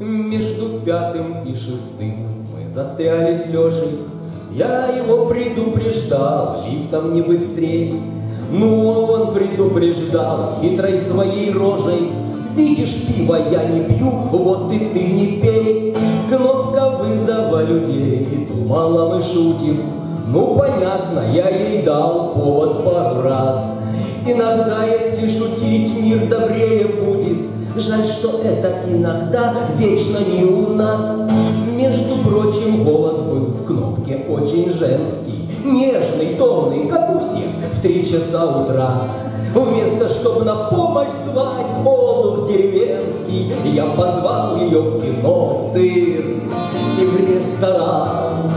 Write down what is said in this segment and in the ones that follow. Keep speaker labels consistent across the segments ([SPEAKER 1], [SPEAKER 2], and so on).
[SPEAKER 1] Между пятым и шестым мы застряли с Лешей. Я его предупреждал, лифтом не быстрей. Ну, а он предупреждал хитрой своей рожей. Видишь, пиво я не пью, вот и ты не пей. Кнопка вызова людей, думала мы шутим. Ну, понятно, я ей дал повод пару раз. Иногда, если шутить, мир добрее будет. Жаль, что это иногда вечно не у нас. Между прочим, голос был в кнопке очень женский, Нежный, томный, как у всех, в три часа утра. Вместо, чтобы на помощь звать Олух деревенский, Я позвал ее в кино, в цирк и в ресторан.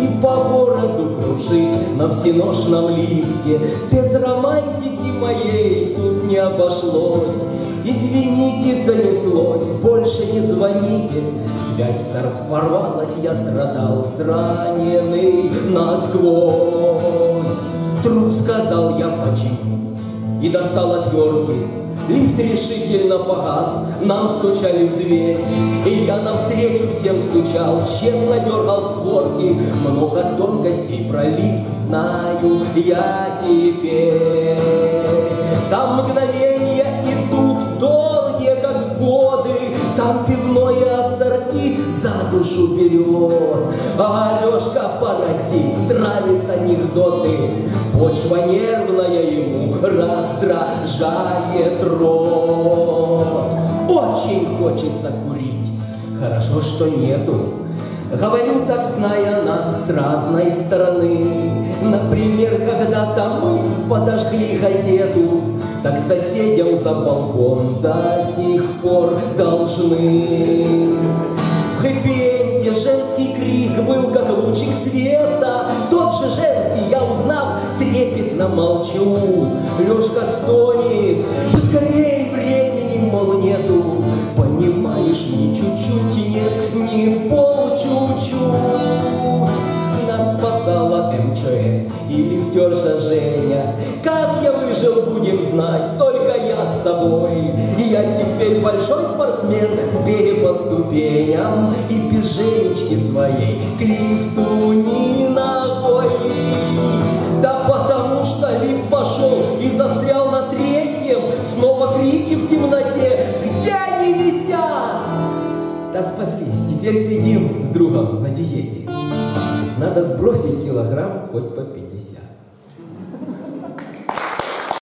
[SPEAKER 1] И по городу кружить на всеношном лифте Без романтики моей тут не обошлось. Извините, донеслось, больше не звоните. Связь порвалась, я страдал, израненный насквозь. Друг сказал, я починю, и достал отвертки. Лифт решительно погас, нам стучали в дверь. И я навстречу всем стучал, тщетно дергал створки. Много тонкостей про лифт знаю я теперь. Там мгновения ассорти за душу берет. А Алешка паразит, травит анекдоты, Почва нервная ему раздражает рот. Очень хочется курить, хорошо, что нету. Говорю так, зная нас с разной стороны. Например, когда-то мы подожгли газету, Так соседям за балкон до сих пор должны. Тот же женский, я узнав, трепетно молчу. Лешка стонет, скорее времени, мол, нету, Понимаешь, ни чуть-чуть нет, ни пол чуть-чуть. Нас спасала МЧС и лифтерша Женя. Как я выжил, будем знать, только я с собой. Я теперь большой спортсмен в беге по ступеням И без Женечки своей пошел и застрял на третьем, Снова крики в темноте, где они висят? Да спаслись, теперь сидим с другом на диете. Надо сбросить килограмм хоть по 50.